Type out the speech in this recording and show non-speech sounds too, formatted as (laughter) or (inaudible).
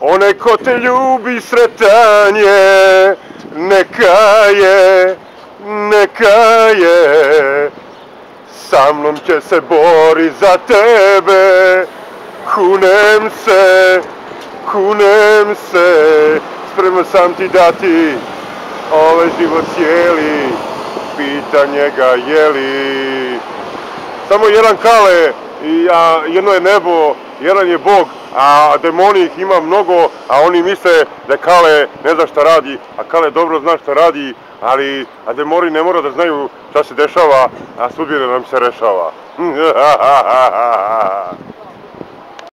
Onaj ko te ljubi sretan je, neka je, neka je. Sa mnom će se bori za tebe, kunem se, kunem se. Spreman sam ti dati ovaj život cijeli, pita njega jeli. Samo jedan kale, i, a, jedno je nebo, jedan je Bog, a demoni ih ima mnogo, a oni misle da Kale ne zna šta radi, a Kale dobro zna šta radi, ali a demoni ne mora da znaju šta se dešava, a sudbina nam se rešava. (laughs)